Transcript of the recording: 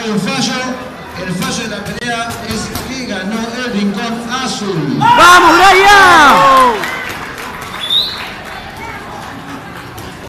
hay un fallo. El fallo de la pelea es que ganó el rincón azul. ¡Vamos,